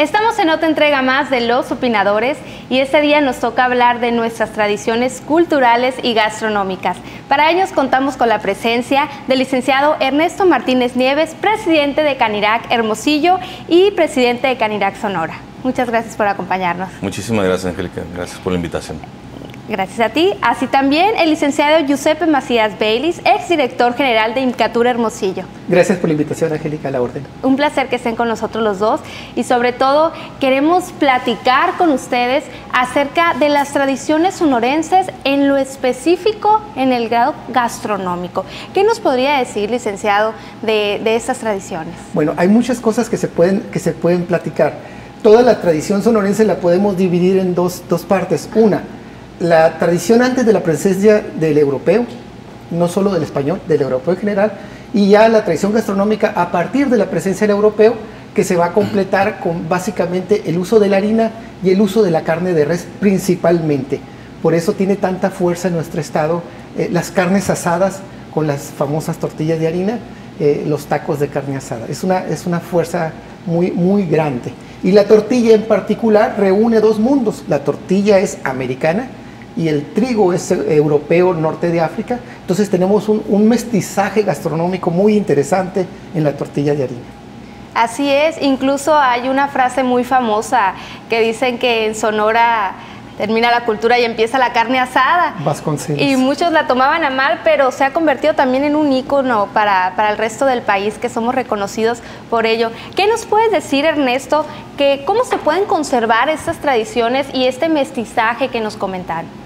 Estamos en otra entrega más de Los Opinadores y este día nos toca hablar de nuestras tradiciones culturales y gastronómicas. Para ellos contamos con la presencia del licenciado Ernesto Martínez Nieves, presidente de Canirac Hermosillo y presidente de Canirac Sonora. Muchas gracias por acompañarnos. Muchísimas gracias, Angélica. Gracias por la invitación. Gracias a ti. Así también el licenciado Giuseppe Macías Baylis, exdirector general de Incatura Hermosillo. Gracias por la invitación, Angélica, la orden. Un placer que estén con nosotros los dos y sobre todo queremos platicar con ustedes acerca de las tradiciones sonorenses en lo específico en el grado gastronómico. ¿Qué nos podría decir, licenciado, de, de estas tradiciones? Bueno, hay muchas cosas que se pueden, que se pueden platicar. Toda la tradición sonorense la podemos dividir en dos, dos partes. Una, la tradición antes de la presencia del europeo, no solo del español, del europeo en general, y ya la tradición gastronómica a partir de la presencia del europeo, que se va a completar con básicamente el uso de la harina y el uso de la carne de res principalmente. Por eso tiene tanta fuerza en nuestro estado eh, las carnes asadas con las famosas tortillas de harina, eh, los tacos de carne asada. Es una, es una fuerza muy, muy grande. Y la tortilla en particular reúne dos mundos. La tortilla es americana, y el trigo es europeo, norte de África. Entonces tenemos un, mestizaje gastronómico muy interesante en la tortilla de harina. Así es, incluso hay una frase muy famosa que dicen que en Sonora termina la cultura y empieza la carne asada. Y muchos la tomaban a mal, pero se ha convertido también en un ícono para, para, el resto del país, que somos reconocidos por ello. ¿Qué nos puedes decir, Ernesto, que cómo se pueden conservar estas tradiciones y este mestizaje que nos comentaron?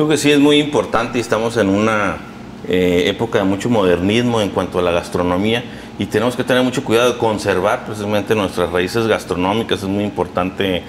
Creo que sí es muy importante y estamos en una eh, época de mucho modernismo en cuanto a la gastronomía y tenemos que tener mucho cuidado de conservar precisamente nuestras raíces gastronómicas. Es muy importante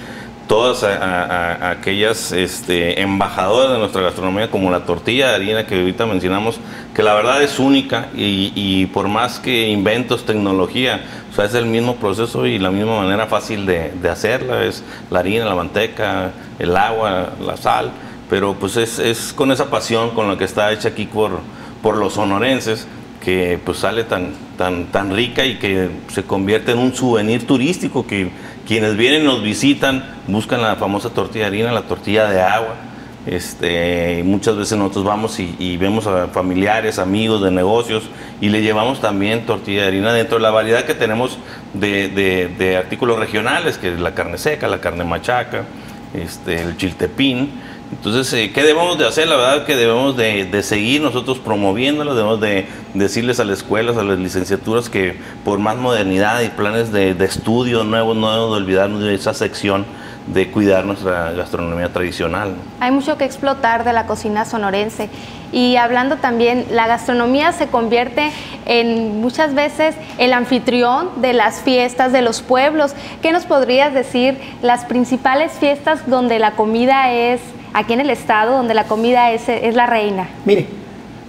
todas aquellas este, embajadoras de nuestra gastronomía, como la tortilla de harina que ahorita mencionamos, que la verdad es única y, por más que inventos, tecnología, o sea, es el mismo proceso y la misma manera fácil de, de hacerla, es la harina, la manteca, el agua, la sal pero pues es, con esa pasión con la que está hecha aquí por, por los sonorenses que pues sale tan, tan, tan rica y que se convierte en un souvenir turístico que quienes vienen nos visitan buscan la famosa tortilla de harina, la tortilla de agua. Este, muchas veces nosotros vamos y, vemos a familiares, amigos de negocios y le llevamos también tortilla de harina dentro de la variedad que tenemos de, de artículos regionales, que es la carne seca, la carne machaca, este, el chiltepín entonces, eh, ¿qué debemos de hacer? La verdad que debemos de, seguir nosotros promoviéndolo, debemos de decirles a las escuelas, a las licenciaturas que por más modernidad y planes de, estudio nuevos no debemos de olvidarnos de esa sección de cuidar nuestra gastronomía tradicional. Hay mucho que explotar de la cocina sonorense y hablando también, la gastronomía se convierte en muchas veces el anfitrión de las fiestas de los pueblos. ¿Qué nos podrías decir las principales fiestas donde la comida es aquí en el estado donde la comida es, es la reina? Mire,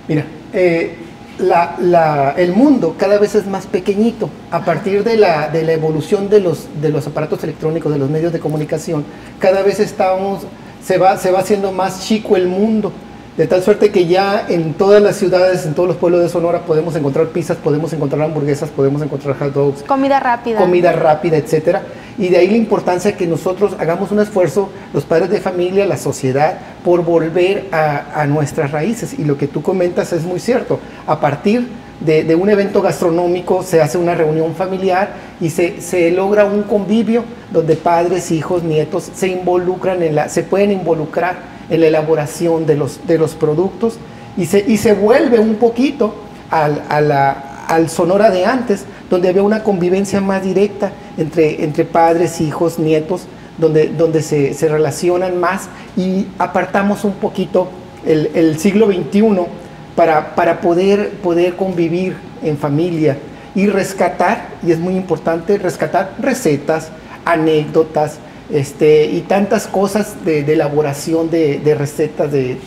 mira, eh, la, el mundo cada vez es más pequeñito a partir de la, de la evolución de los, de los aparatos electrónicos, de los medios de comunicación. Cada vez estamos, se va, se va haciendo más chico el mundo. De tal suerte que ya en todas las ciudades, en todos los pueblos de Sonora podemos encontrar pizzas, podemos encontrar hamburguesas, podemos encontrar hot dogs. Comida rápida. Comida rápida, etcétera. Y de ahí la importancia que nosotros hagamos un esfuerzo, los padres de familia, la sociedad, por volver a, nuestras raíces. Y lo que tú comentas es muy cierto. A partir de, un evento gastronómico se hace una reunión familiar y se, logra un convivio donde padres, hijos, nietos se involucran en la, se pueden involucrar en la elaboración de los, de los productos y se, y se vuelve un poquito al, al Sonora de antes, donde había una convivencia más directa entre, entre padres, hijos, nietos, donde, donde se, se relacionan más y apartamos un poquito el, el siglo XXI para, para poder, poder convivir en familia y rescatar, y es muy importante, rescatar recetas, anécdotas, este, y tantas cosas de, elaboración de, recetas de,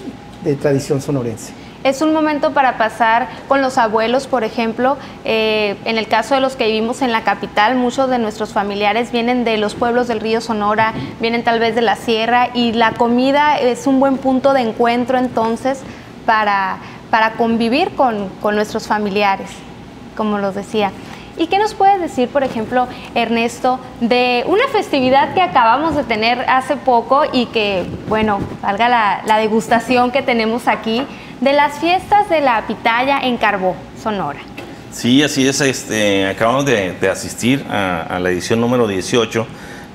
tradición sonorense. Es un momento para pasar con los abuelos, por ejemplo. Eh, en el caso de los que vivimos en la capital, muchos de nuestros familiares vienen de los pueblos del río Sonora, vienen tal vez de la sierra y la comida es un buen punto de encuentro entonces para, para convivir con, con nuestros familiares, como los decía. ¿Y qué nos puedes decir, por ejemplo, Ernesto, de una festividad que acabamos de tener hace poco y que, bueno, salga la, degustación que tenemos aquí, de las fiestas de la pitaya en Carbó, Sonora? Sí, así es. Este, acabamos de, asistir a, la edición número 18.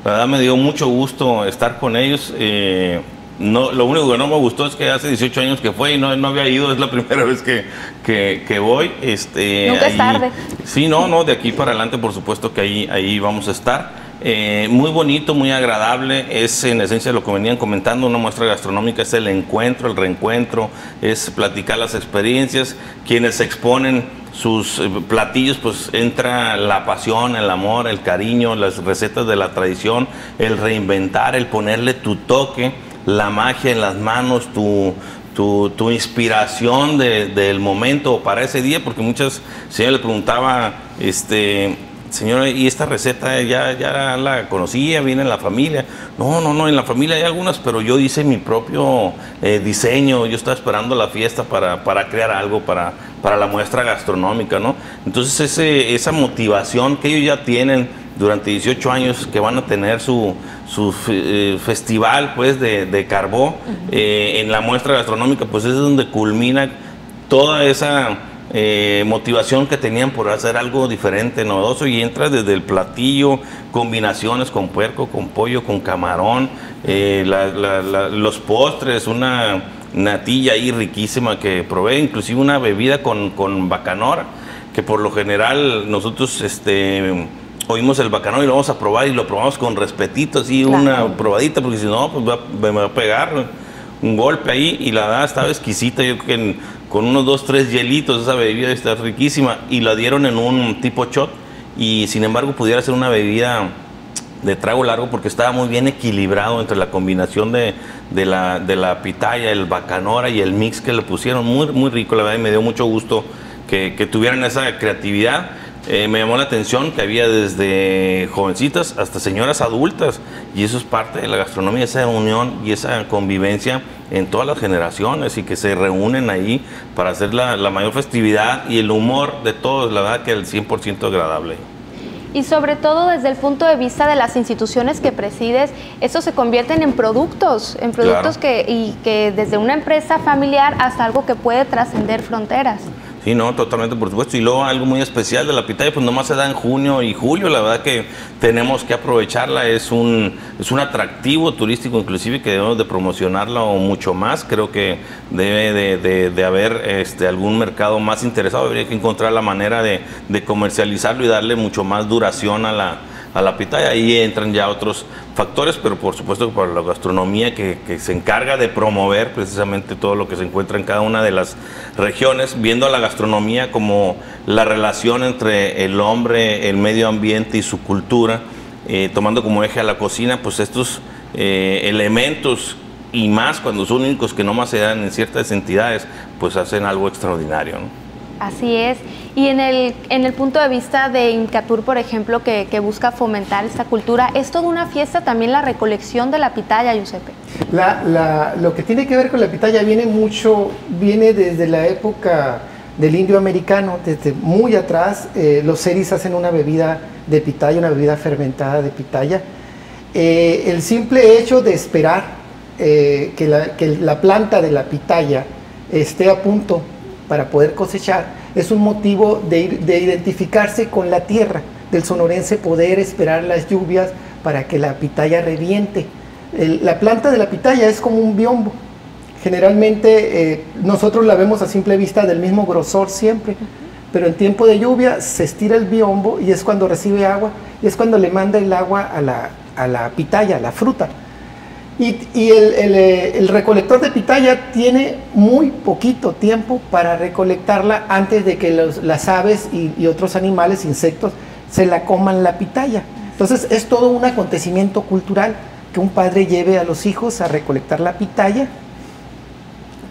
La verdad me dio mucho gusto estar con ellos. Eh, no, lo único que no me gustó es que hace 18 años que fue y no, no había ido, es la primera vez que, que, voy. Este, Nunca es tarde. Sí, no, no, de aquí para adelante por supuesto que ahí, ahí vamos a estar. Eh, muy bonito, muy agradable, es en esencia lo que venían comentando, una muestra gastronómica es el encuentro, el reencuentro, es platicar las experiencias, quienes exponen sus eh, platillos, pues entra la pasión, el amor, el cariño, las recetas de la tradición, el reinventar, el ponerle tu toque la magia en las manos, tu, tu, inspiración del momento para ese día, porque muchas señoras le preguntaba, este, señora, ¿y esta receta ya, ya la conocía, viene en la familia? No, no, no, en la familia hay algunas, pero yo hice mi propio eh, diseño, yo estaba esperando la fiesta para, para crear algo, para, para la muestra gastronómica, ¿no? Entonces ese, esa motivación que ellos ya tienen durante 18 años que van a tener su, su eh, festival pues de, de Carbó eh, en la muestra gastronómica, pues es donde culmina toda esa eh, motivación que tenían por hacer algo diferente, novedoso y entra desde el platillo, combinaciones con puerco, con pollo, con camarón, los postres, una natilla ahí riquísima que probé, inclusive una bebida con, con bacanora, que por lo general nosotros este oímos el bacano y lo vamos a probar y lo probamos con respetito, así una probadita, porque si no, pues me va a pegar un golpe ahí y la verdad estaba exquisita, yo creo que con unos dos, tres hielitos esa bebida está riquísima y la dieron en un tipo shot y sin embargo pudiera ser una bebida de trago largo porque estaba muy bien equilibrado entre la combinación de, la, de pitaya, el bacanora y el mix que le pusieron, muy, muy rico, la verdad, y me dio mucho gusto que tuvieran esa creatividad eh, me llamó la atención que había desde jovencitas hasta señoras adultas y eso es parte de la gastronomía, esa unión y esa convivencia en todas las generaciones y que se reúnen ahí para hacer la, mayor festividad y el humor de todos, la verdad que el 100% agradable. Y sobre todo desde el punto de vista de las instituciones que presides, eso se convierten en productos, en productos que, y que desde una empresa familiar hasta algo que puede trascender fronteras. Sí, no, totalmente, por supuesto. Y luego algo muy especial de la pitaya, pues nomás se da en junio y julio. La verdad que tenemos que aprovecharla. Es un, es un atractivo turístico inclusive que debemos de promocionarla o mucho más. Creo que debe de, haber este, algún mercado más interesado. Habría que encontrar la manera de, de comercializarlo y darle mucho más duración a la, a la pitaya. Ahí entran ya otros factores, pero por supuesto que para la gastronomía que, se encarga de promover precisamente todo lo que se encuentra en cada una de las regiones, viendo a la gastronomía como la relación entre el hombre, el medio ambiente y su cultura, eh, tomando como eje a la cocina, pues estos eh, elementos y más cuando son únicos que no más se dan en ciertas entidades, pues hacen algo extraordinario. Así es. Y en el, en el punto de vista de Incatur, por ejemplo, que, busca fomentar esta cultura, ¿es toda una fiesta también la recolección de la pitaya, Giuseppe? La, lo que tiene que ver con la pitaya viene mucho, viene desde la época del indio americano, desde muy atrás, eh, los seris hacen una bebida de pitaya, una bebida fermentada de pitaya. Eh, el simple hecho de esperar eh, que, la, que la planta de la pitaya esté a punto para poder cosechar, es un motivo de, identificarse con la tierra, del sonorense poder esperar las lluvias para que la pitaya reviente. la planta de la pitaya es como un biombo. Generalmente eh, nosotros la vemos a simple vista del mismo grosor siempre, pero en tiempo de lluvia se estira el biombo y es cuando recibe agua y es cuando le manda el agua a la, a la pitaya, a la fruta. Y, eh, el, recolector de pitaya tiene muy poquito tiempo para recolectarla antes de que las aves y, otros animales, insectos, se la coman la pitaya. Entonces es todo un acontecimiento cultural que un padre lleve a los hijos a recolectar la pitaya,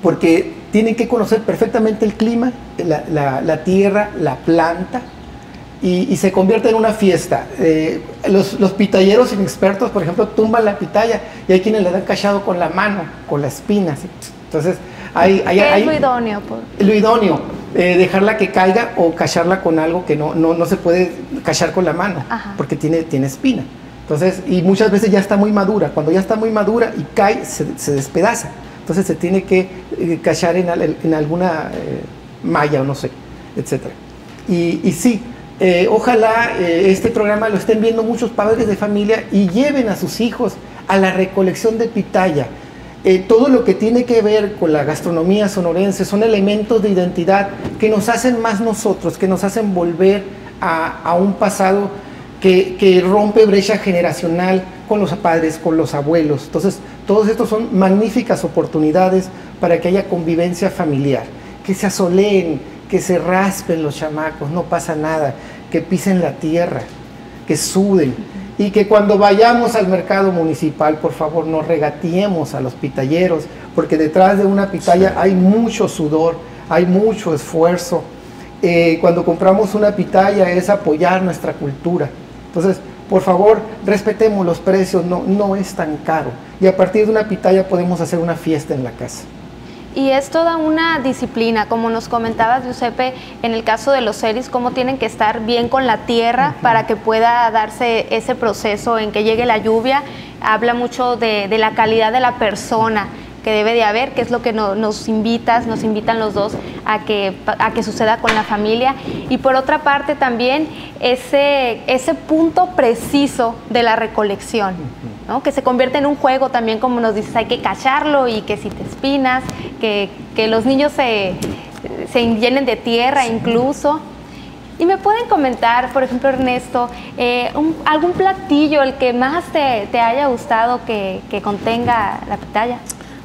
porque tienen que conocer perfectamente el clima, la tierra, la planta, y, se convierte en una fiesta. Eh, los, los, pitalleros inexpertos, por ejemplo, tumban la pitaya y hay quienes le dan cachado con la mano, con la espina. Entonces, hay, hay, es lo idóneo? Lo idóneo. eh, dejarla que caiga o cacharla con algo que no, no, no se puede cachar con la mano, porque tiene, tiene espina. Entonces, y muchas veces ya está muy madura. Cuando ya está muy madura y cae, se, despedaza. Entonces se tiene que eh, cachar en, en alguna eh, malla o no sé, etc. Y, y sí, ojalá este programa lo estén viendo muchos padres de familia y lleven a sus hijos a la recolección de pitaya. Eh, todo lo que tiene que ver con la gastronomía sonorense son elementos de identidad que nos hacen más nosotros, que nos hacen volver a, un pasado que, rompe brecha generacional con los padres, con los abuelos. Entonces, todos estos son magníficas oportunidades para que haya convivencia familiar, que se asoleen, que se raspen los chamacos, no pasa nada, que pisen la tierra, que suden y que cuando vayamos al mercado municipal, por favor, no regatiemos a los pitalleros, porque detrás de una pitaya hay mucho sudor, hay mucho esfuerzo. Eh, cuando compramos una pitaya es apoyar nuestra cultura. Entonces, por favor, respetemos los precios, no, no es tan caro. Y a partir de una pitaya podemos hacer una fiesta en la casa. Y es toda una disciplina, como nos comentabas, Giuseppe, en el caso de los series, cómo tienen que estar bien con la tierra para que pueda darse ese proceso en que llegue la lluvia. Habla mucho de, la calidad de la persona que debe de haber, que es lo que nos invitas, nos invitan los dos a que, a que suceda con la familia. Y por otra parte también ese, ese punto preciso de la recolección que se convierte en un juego también, como nos dices, hay que cacharlo y que si te espinas, que, los niños se, llenen de tierra incluso. Y me pueden comentar, por ejemplo, Ernesto, eh, algún platillo, el que más te, haya gustado que, contenga la pitaya.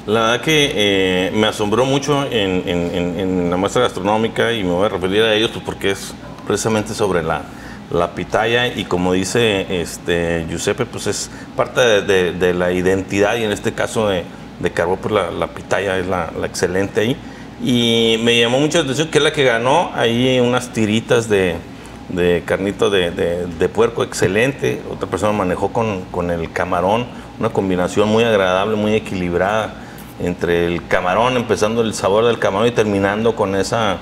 La verdad que eh, me asombró mucho en, la muestra gastronómica y me voy a referir a ellos pues, porque es precisamente sobre la, la pitaya y como dice este Giuseppe, pues es parte de, la identidad y en este caso de, de Carbó, pues la, pitaya es la, excelente ahí. Y me llamó mucho la atención que es la que ganó ahí unas tiritas de, carnito de, puerco excelente. Otra persona manejó con, con el camarón, una combinación muy agradable, muy equilibrada entre el camarón, empezando el sabor del camarón y terminando con esa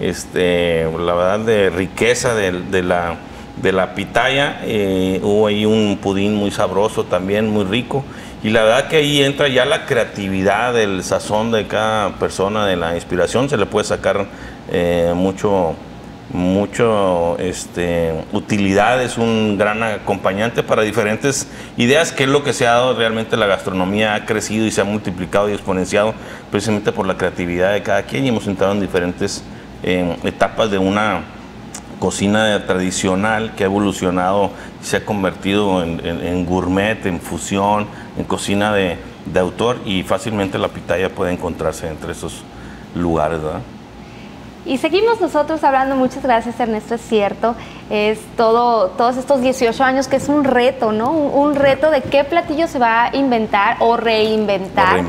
este, la verdad, de riqueza de, la, de la pitaya. Eh, hubo ahí un pudín muy sabroso también, muy rico. Y la verdad que ahí entra ya la creatividad, el sazón de cada persona, de la inspiración. Se le puede sacar eh, mucho, mucho este, utilidad, es un gran acompañante para diferentes ideas, que es lo que se ha dado realmente la gastronomía, ha crecido y se ha multiplicado y exponenciado precisamente por la creatividad de cada quien y hemos entrado en diferentes en etapas de una cocina tradicional que ha evolucionado se ha convertido en, gourmet, en fusión, en cocina de, autor y fácilmente la pitaya puede encontrarse entre esos lugares. Y seguimos nosotros hablando, muchas gracias Ernesto, es cierto, es todo, todos estos 18 años que es un reto, ¿no? Un, reto de qué platillo se va a inventar o reinventar.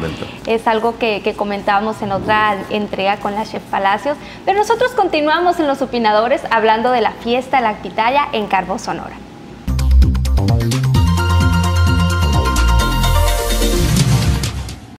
Es algo que, que, comentábamos en otra entrega con la Chef Palacios, pero nosotros continuamos en Los Opinadores hablando de la fiesta de la pitaya en Carbo Sonora.